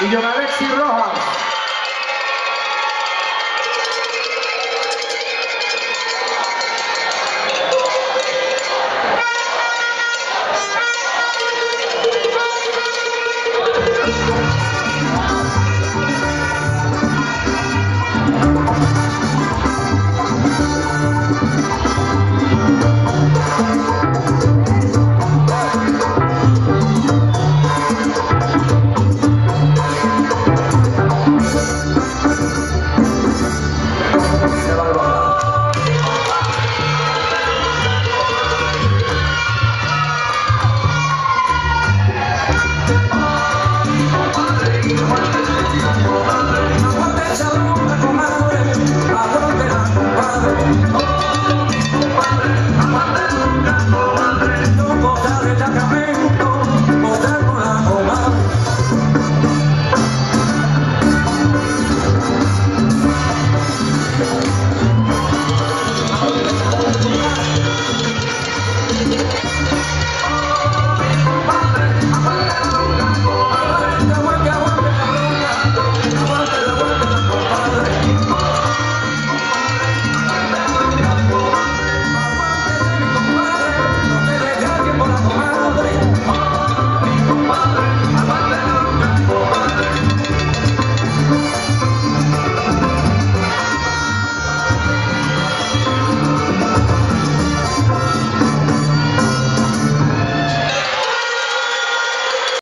y John Alexis Rojas.